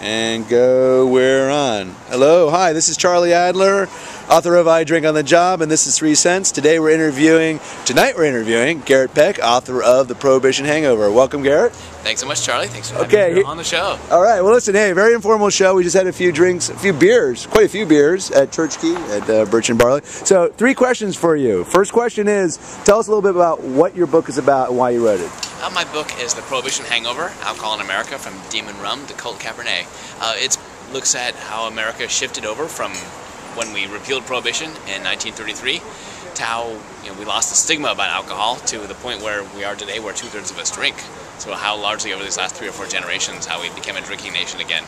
and go we're on. Hello, hi, this is Charlie Adler, author of I Drink on the Job, and this is Three Scents. Today we're interviewing, tonight we're interviewing Garrett Peck, author of The Prohibition Hangover. Welcome, Garrett. Thanks so much, Charlie. Thanks for okay, having me on the show. All right, well, listen, hey, very informal show. We just had a few drinks, a few beers, quite a few beers at Church Key at uh, Birch and Barley. So, three questions for you. First question is tell us a little bit about what your book is about and why you wrote it. Uh, my book is The Prohibition Hangover Alcohol in America from Demon Rum to Cult Cabernet. Uh, it looks at how America shifted over from when we repealed Prohibition in 1933 to how you know, we lost the stigma about alcohol to the point where we are today, where two thirds of us drink. So, how largely over these last three or four generations, how we became a drinking nation again.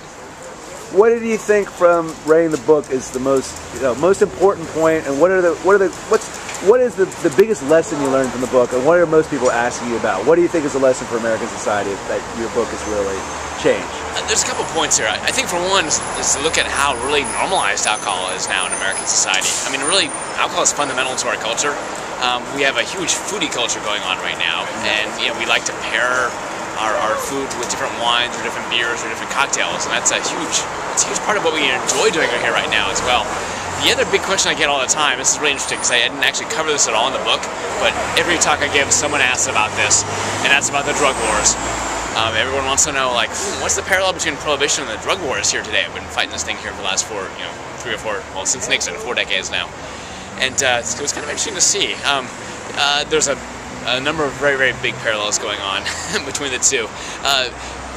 What did you think from writing the book is the most, you know, most important point, and what are the, what are the, what's, what is the, the biggest lesson you learned from the book, and what are most people asking you about? What do you think is the lesson for American society that your book has really changed? Uh, there's a couple points here. I think for one is, is, to look at how really normalized alcohol is now in American society. I mean, really, alcohol is fundamental to our culture. Um, we have a huge foodie culture going on right now, and you know we like to pair our, our food with different wines or different beers or different cocktails, and that's a huge, that's a huge part of what we enjoy doing here right now as well. The other big question I get all the time, this is really interesting because I didn't actually cover this at all in the book, but every talk I give, someone asks about this, and that's about the drug wars. Um, everyone wants to know, like, hmm, what's the parallel between prohibition and the drug wars here today? I've been fighting this thing here for the last four, you know, three or four, well, since Nixon, four decades now. And uh, it was kind of interesting to see. Um, uh, there's a a number of very, very big parallels going on between the two. Uh,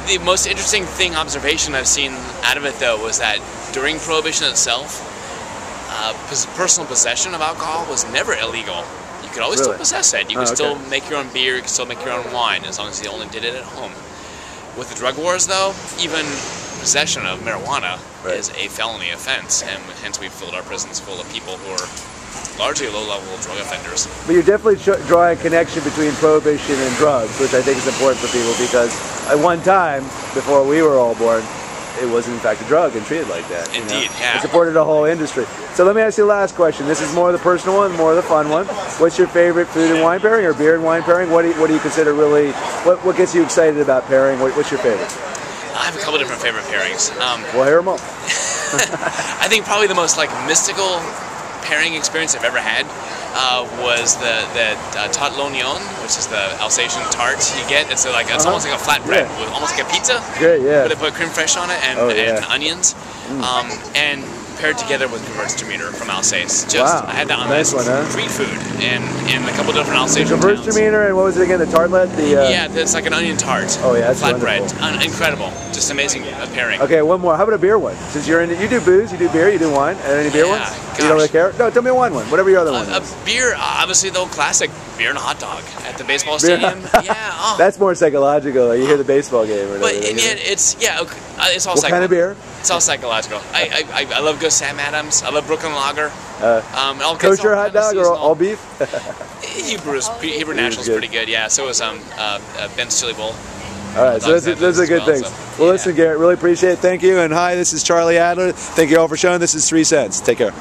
the most interesting thing, observation I've seen out of it, though, was that during Prohibition itself, uh, personal possession of alcohol was never illegal. You could always really? still possess it. You oh, could okay. still make your own beer, you could still make your own wine, as long as you only did it at home. With the drug wars, though, even possession of marijuana right. is a felony offense, and hence we've filled our prisons full of people who are largely low-level drug offenders. But you're definitely drawing a connection between prohibition and drugs, which I think is important for people because at one time, before we were all born, it was in fact a drug and treated like that. Indeed, know? yeah. It supported a whole industry. So let me ask you the last question. This is more the personal one, more the fun one. What's your favorite food and wine pairing or beer and wine pairing? What do you, what do you consider really, what, what gets you excited about pairing? What, what's your favorite? I have a couple different favorite pairings. Um, well, hear them all. I think probably the most like mystical pairing experience I've ever had uh, was the the uh, tarte l'oignon, which is the Alsatian tart you get. It's like it's uh -huh. almost like a flatbread yeah. with almost like a pizza. Great, yeah. But they put creme fraiche on it and, oh, yeah. onions, mm. um, and paired together with Gewürztraminer from Alsace. Just wow. I had that on nice this one, huh? street food in in a couple different Alsace. Alsatian Gewürztraminer and what was it again? The tartlet? The uh... yeah, it's like an onion tart. Oh yeah, that's flatbread. Un incredible, just amazing pairing. Okay, one more. How about a beer one? Since you're into, you do booze, you do beer, you do wine, and any beer yeah, ones? Gosh. You don't really care? No, tell me one one. Whatever your other uh, one. A beer, obviously though, classic beer and a hot dog at the baseball stadium. yeah. Oh. That's more psychological. You hear the baseball game or But and yet it's yeah, okay, uh, it's all. What kind of beer? It's all psychological. I, I, I love good Sam Adams. I love Brooklyn Lager. Uh, um, all, kosher hot dog or all beef? Hebrew is, Hebrew National's pretty good. Yeah. So was um uh, uh, Ben's Chili Bowl. All right, so those, those are good well, things. So, well, listen, Garrett, really appreciate it. Thank you. And hi, this is Charlie Adler. Thank you all for showing. This is Three Scents. Take care.